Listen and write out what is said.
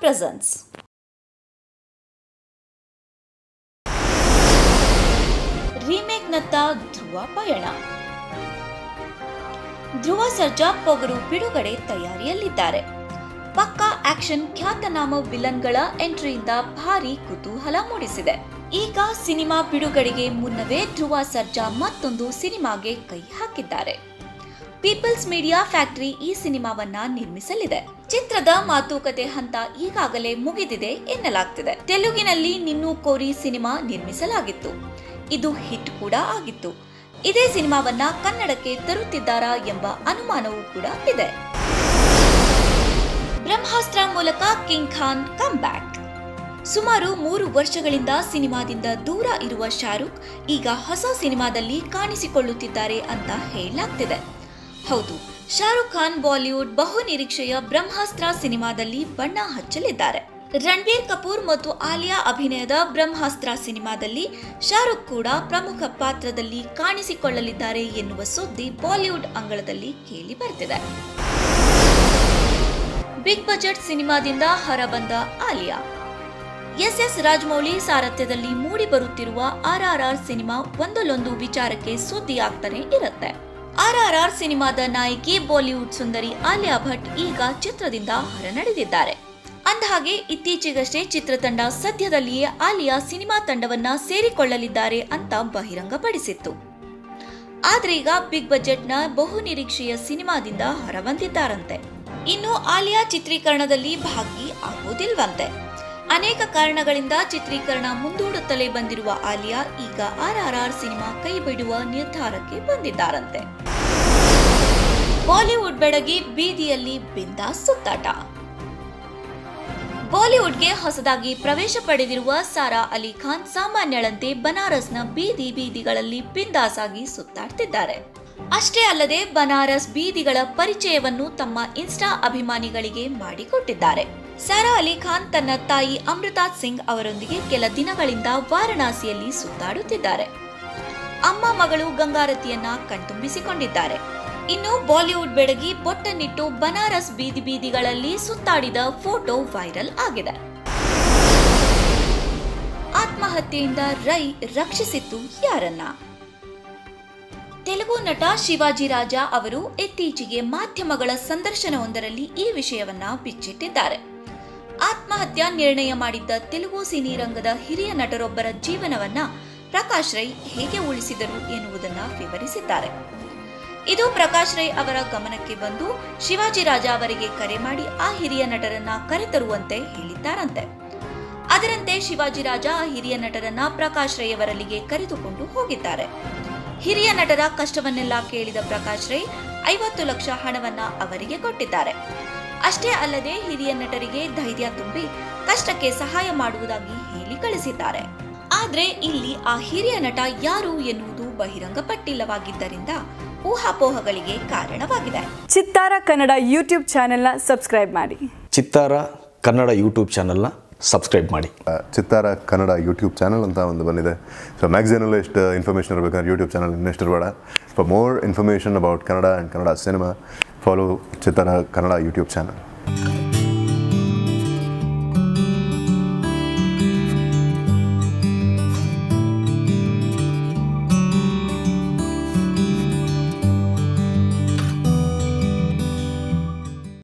presents. ರೀಮೇಕ್ನತ್ತ ಧ್ರುವ ಪಯಣ. ಧ್ರುವ ಸರ್ಜಾ ಪೊಗರು ಬಿಡುಗಡೆ ತಯಾರಿಯಲ್ಲಿದ್ದಾರೆ. ಪಕ್ಕಾ ಆಕ್ಷನ್ ಖ್ಯಾತನಾಮ ವಿಲನ್ಗಳ ಎಂಟ್ರಿಯಿಂದ ಭಾರಿ ಕುತೂಹಲ ಮೂಡಿಸಿದೆ. ಈಗ ಸಿನಿಮಾ ಬಿಡುಗಡೆಗೆ ಮುನ್ನವೇ ಧ್ರುವ ಸರ್ಜಾ ಮತ್ತೊಂದು ಸಿನಿಮಾಗೆ ಕೈ ಹಾಕಿದ್ದಾರೆ. ಪೀಪಲ್ಸ್ ಮೀಡಿಯಾ ಫ್ಯಾಕ್ಟರಿ ಈ ಸಿನಿಮಾವನ್ನ ನಿರ್ಮಿಸಲಿದೆ. ಚಿತ್ರದ ಮಾತುಕತೆ ಹಂತ ಈಗಾಗಲೇ ಮುಗಿದಿದೆ ಎನ್ನಲಾಗ್ತಿದೆ. ತೆಲುಗಿನಲ್ಲಿ ನಿನ್ನೂ ಕೋರಿ ಸಿನಿಮಾ ನಿರ್ಮಿಸಲಾಗಿತ್ತು. ಇದು ಹಿಟ್ ಕೂಡ ಆಗಿತ್ತು. ಇದೇ ಸಿನಿಮಾವನ್ನ ಕನ್ನಡಕ್ಕೆ ತರುತ್ತಿದ್ದಾರಾ ಎಂಬ ಅನುಮಾನವೂ ಕೂಡ ಇದೆ. ಬ್ರಹ್ಮಾಸ್ತ್ರ ಮೂಲಕ ಕಿಂಗ್ ಖಾನ್ ಕಮ್ ಬ್ಯಾಕ್ ಸುಮಾರು ಮೂರು ವರ್ಷಗಳಿಂದ ಸಿನಿಮಾದಿಂದ ದೂರ ಇರುವ ಶಾರುಖ್ ಈಗ ಹೊಸ ಸಿನಿಮಾದಲ್ಲಿ ಕಾಣಿಸಿಕೊಳ್ಳುತ್ತಿದ್ದಾರೆ ಅಂತ ಹೇಳಲಾಗ್ತಿದೆ. ಹೌದು, ಶಾರುಖ್ ಖಾನ್ ಬಾಲಿವುಡ್ ಬಹು ನಿರೀಕ್ಷೆಯ ಬ್ರಹ್ಮಾಸ್ತ್ರ ಸಿನಿಮಾದಲ್ಲಿ ಬಣ್ಣ ಹಚ್ಚಲಿದ್ದಾರೆ. ರಣಬೀರ್ ಕಪೂರ್ ಮತ್ತು ಆಲಿಯಾ ಅಭಿನಯದ ಬ್ರಹ್ಮಾಸ್ತ್ರ ಸಿನಿಮಾದಲ್ಲಿ ಶಾರುಖ್ ಕೂಡ ಪ್ರಮುಖ ಪಾತ್ರದಲ್ಲಿ ಕಾಣಿಸಿಕೊಳ್ಳಲಿದ್ದಾರೆ ಎನ್ನುವ ಸುದ್ದಿ ಬಾಲಿವುಡ್ ಅಂಗಳದಲ್ಲಿ ಕೇಳಿ ಬರ್ತಿದೆ. ಬಿಗ್ ಬಜೆಟ್ ಸಿನಿಮಾದಿಂದ ಹೊರಬಂದ ಆಲಿಯಾ. ಎಸ್ ಎಸ್ ರಾಜಮೌಳಿ ಸಾರಥ್ಯದಲ್ಲಿ ಮೂಡಿ ಬರುತ್ತಿರುವ ಆರ್ ಆರ್ ಆರ್ ಸಿನಿಮಾ ಒಂದಲ್ಲೊಂದು ವಿಚಾರಕ್ಕೆ ಸುದ್ದಿ ಆಗ್ತಾನೆ ಇರುತ್ತೆ. ಆರ್ ಸಿನಿಮಾದ ನಾಯಕಿ ಬಾಲಿವುಡ್ ಸುಂದರಿ ಆಲಿಯಾ ಭಟ್ ಈಗ ಚಿತ್ರದಿಂದ ಹೊರನಡೆದಿದ್ದಾರೆ ಅಂದಹಾಗೆ, ಇತ್ತೀಚೆಗಷ್ಟೇ ಚಿತ್ರತಂಡ ಸದ್ಯದಲ್ಲಿಯೇ ಆಲಿಯಾ ಸಿನಿಮಾ ತಂಡವನ್ನ ಸೇರಿಕೊಳ್ಳಲಿದ್ದಾರೆ ಅಂತ ಬಹಿರಂಗಪಡಿಸಿತ್ತು. ಆದ್ರೆ ಈಗ ಬಿಗ್ ಬಜೆಟ್ನ ಬಹು ನಿರೀಕ್ಷೆಯ ಸಿನಿಮಾದಿಂದ ಹೊರಬಂದಿದ್ದಾರಂತೆ. ಇನ್ನು ಆಲಿಯಾ ಚಿತ್ರೀಕರಣದಲ್ಲಿ ಭಾಗಿ ಆಗುವುದಿಲ್ವಂತೆ ಅನೇಕ ಕಾರಣಗಳಿಂದ ಚಿತ್ರೀಕರಣ ಮುಂದೂಡುತ್ತಲೇ ಬಂದಿರುವ ಆಲಿಯಾ ಈಗ ಆರ್ ಆರ್ ಆರ್ ಸಿನಿಮಾ ಕೈ ಬಿಡುವ ನಿರ್ಧಾರಕ್ಕೆ ಬಂದಿದ್ದಾರಂತೆ. ಬಾಲಿವುಡ್ ಬೆಡಗಿ ಬೀದಿಯಲ್ಲಿ ಬಿಂದಾಸ್ ಸುತ್ತಾಟ. ಬಾಲಿವುಡ್ಗೆ ಹೊಸದಾಗಿ ಪ್ರವೇಶ ಪಡೆದಿರುವ ಸಾರಾ ಅಲಿ ಖಾನ್ ಸಾಮಾನ್ಯಳಂತೆ ಬನಾರಸ್ನ ಬೀದಿ ಬೀದಿಗಳಲ್ಲಿ ಬಿಂದಾಸಾಗಿ ಸುತ್ತಾಡ್ತಿದ್ದಾರೆ. ಅಷ್ಟೇ ಅಲ್ಲದೆ ಬನಾರಸ್ ಬೀದಿಗಳ ಪರಿಚಯವನ್ನು ತಮ್ಮ ಇನ್ಸ್ಟಾ ಅಭಿಮಾನಿಗಳಿಗೆ ಮಾಡಿಕೊಟ್ಟಿದ್ದಾರೆ. ಸಾರಾ ಅಲಿ ಖಾನ್ ತನ್ನ ತಾಯಿ ಅಮೃತಾ ಸಿಂಗ್ ಅವರೊಂದಿಗೆ ಕೆಲ ದಿನಗಳಿಂದ ವಾರಣಾಸಿಯಲ್ಲಿ ಸುತ್ತಾಡುತ್ತಿದ್ದಾರೆ. ಅಮ್ಮ ಮಗಳು ಗಂಗಾರತಿಯನ್ನ ಕಣ್ತುಂಬಿಸಿಕೊಂಡಿದ್ದಾರೆ. ಇನ್ನು ಬಾಲಿವುಡ್ ಬೆಡಗಿ ಬೊಟ್ಟನ್ನಿಟ್ಟು ಬನಾರಸ್ ಬೀದಿ ಬೀದಿಗಳಲ್ಲಿ ಸುತ್ತಾಡಿದ ಫೋಟೋ ವೈರಲ್ ಆಗಿದೆ. ಆತ್ಮಹತ್ಯೆಯಿಂದ ರೈ ರಕ್ಷಿಸಿತ್ತು ಯಾರನ್ನ? ತೆಲುಗು ನಟ ಶಿವಾಜಿ ರಾಜ ಅವರು ಇತ್ತೀಚೆಗೆ ಮಾಧ್ಯಮಗಳ ಸಂದರ್ಶನವೊಂದರಲ್ಲಿ ಈ ವಿಷಯವನ್ನ ಬಿಚ್ಚಿಟ್ಟಿದ್ದಾರೆ. ಆತ್ಮಹತ್ಯಾ ನಿರ್ಣಯ ಮಾಡಿದ್ದ ತೆಲುಗು ಸಿನಿರಂಗದ ಹಿರಿಯ ನಟರೊಬ್ಬರ ಜೀವನವನ್ನ ಪ್ರಕಾಶ್ ರೈ ಹೇಗೆ ಉಳಿಸಿದರು ಎನ್ನುವುದನ್ನ ವಿವರಿಸಿದ್ದಾರೆ. ಇದು ಪ್ರಕಾಶ್ ರೈ ಅವರ ಗಮನಕ್ಕೆ ಬಂದು ಶಿವಾಜಿ ರಾಜ ಅವರಿಗೆ ಕರೆ ಮಾಡಿ ಆ ಹಿರಿಯ ನಟರನ್ನ ಕರೆತರುವಂತೆ ಹೇಳಿದ್ದಾರಂತೆ. ಅದರಂತೆ ಶಿವಾಜಿ ರಾಜ ಆ ಹಿರಿಯ ನಟರನ್ನ ಪ್ರಕಾಶ್ ರೈ ಅವರಲ್ಲಿಗೆ ಕರೆದುಕೊಂಡು ಹೋಗಿದ್ದಾರೆ. ಹಿರಿಯ ನಟರ ಕಷ್ಟವನ್ನೆಲ್ಲ ಕೇಳಿದ ಪ್ರಕಾಶ್ ರೈ ಐವತ್ತು ಲಕ್ಷ ಹಣವನ್ನ ಅವರಿಗೆ ಕೊಟ್ಟಿದ್ದಾರೆ. ಅಷ್ಟೇ ಅಲ್ಲದೆ ಹಿರಿಯ ನಟರಿಗೆ ಧೈರ್ಯ ತುಂಬಿ ಕಷ್ಟಕ್ಕೆ ಸಹಾಯ ಮಾಡುವುದಾಗಿ ಹೇಳಿ ಕಳಿಸಿದ್ದಾರೆ. ಆದರೆ ಇಲ್ಲಿ ಆ ಹಿರಿಯ ನಟ ಯಾರು ಎನ್ನುವುದು ಬಹಿರಂಗಪಟ್ಟಿಲ್ಲವಾಗಿದ್ದರಿಂದ ಊಹಾಪೋಹಗಳಿಗೆ ಕಾರಣವಾಗಿದೆ. ಚಿತ್ತಾರ ಕನ್ನಡ ಯೂಟ್ಯೂಬ್ ಚಾನೆಲ್ನ ಸಬ್ಸ್ಕ್ರೈಬ್ ಮಾಡಿ. ಚಿತ್ತಾರ ಕನ್ನಡ ಯೂಟ್ಯೂಬ್ ಚಾನೆಲ್ನ ಸಬ್ಸ್ಕ್ರೈಬ್ ಮಾಡಿ. ಚಿತ್ತಾರ ಕನ್ನಡ ಯೂಟ್ಯೂಬ್ ಚಾನಲ್ ಅಂತ ಒಂದು ಬಂದಿದೆ. ಸೊ ಮ್ಯಾಗ್ಝಿನಲ್ಲಿ ಎಷ್ಟು ಇನ್ಫಾರ್ಮೇಷನ್ ಇರಬೇಕಂದ್ರೆ ಯೂಟ್ಯೂಬ್ ಚಾನಲ್ ಇನ್ನೆಷ್ಟು ಇರಬೇಡ. For more information about Kannada and Kannada cinema follow Chittara Kannada YouTube channel